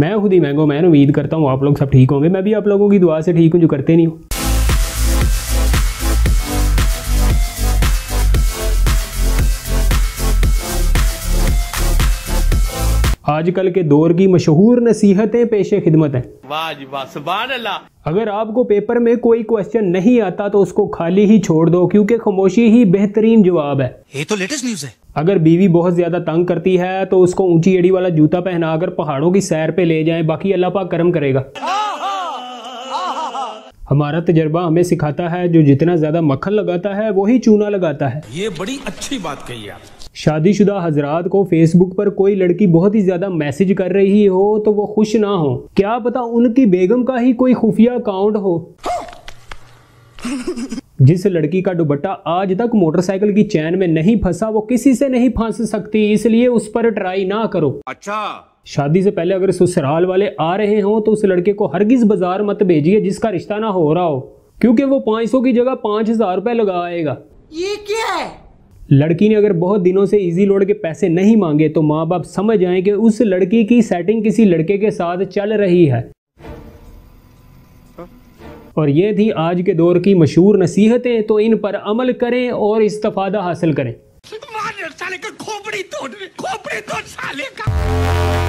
मैं खुद ही mango man उम्मीद करता हूँ आप लोग सब ठीक होंगे। मैं भी आप लोगों की दुआ से ठीक हूँ जो करते नहीं हूँ। आजकल के दौर की मशहूर नसीहतें पेशे खिदमत हैं। वाह जी वाह सुभान अल्लाह अगर आपको पेपर में कोई क्वेश्चन नहीं आता तो उसको खाली ही छोड़ दो क्योंकि खामोशी ही बेहतरीन जवाब है। ये तो लेटेस्ट न्यूज़ है। अगर बीवी बहुत ज़्यादा तंग करती है तो उसको ऊँची एड़ी वाला जूता पहनाकर पहाड़ों की सैर पे ले जाएँ। बाकी अल्लाह पाक करम करेगा। हमारा तजर्बा हमें सिखाता है जो जितना ज़्यादा मक्खन लगाता है वही चूना लगाता है। ये बड़ी अच्छी बात कही आप। शादीशुदा हजरात को फेसबुक पर कोई लड़की बहुत ही ज़्यादा मैसेज कर रही हो तो वो खुश ना हो। क्या पता उनकी बेगम का ही कोई खुफिया अकाउंट हो। जिस लड़की का दुपट्टा आज तक मोटरसाइकिल की चैन में नहीं फंसा वो किसी से नहीं फंस सकती इसलिए उस पर ट्राई ना करो। अच्छा। शादी से पहले अगर ससुराल वाले आ रहे हो तो उस लड़के को हरगिज बाज़ार मत भेजिए जिसका रिश्ता ना हो रहा हो क्योंकि वो 500 की जगह पाँच हज़ार रुपए लगाएगा ये क्या है? लड़की ने अगर बहुत दिनों से इजी लोड के पैसे नहीं मांगे तो माँ बाप समझ जाएँ कि उस लड़की की सेटिंग किसी लड़के के साथ चल रही है। और ये थी आज के दौर की मशहूर नसीहतें तो इन पर अमल करें और इस्तफादा हासिल करें। खोपड़ी तोड़ खोपड़ी तोड़ साले का।